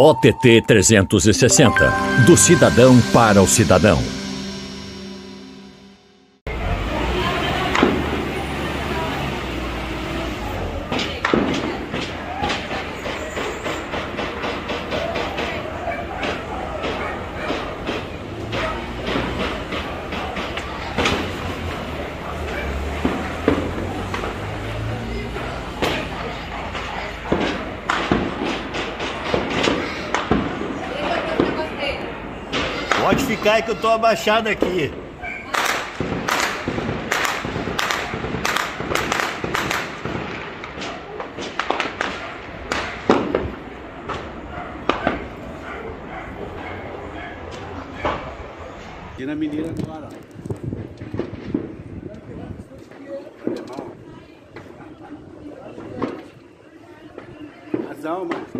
OTT 360 Do cidadão para o cidadão. Pode ficar aí que eu tô abaixado aqui. Aqui na menina agora. Razão, mano.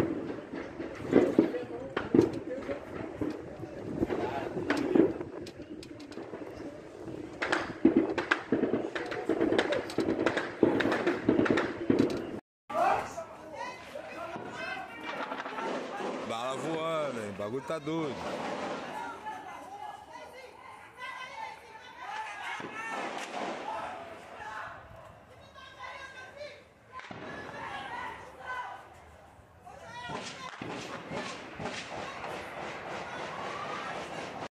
Bala voando, hein? O bagulho tá doido.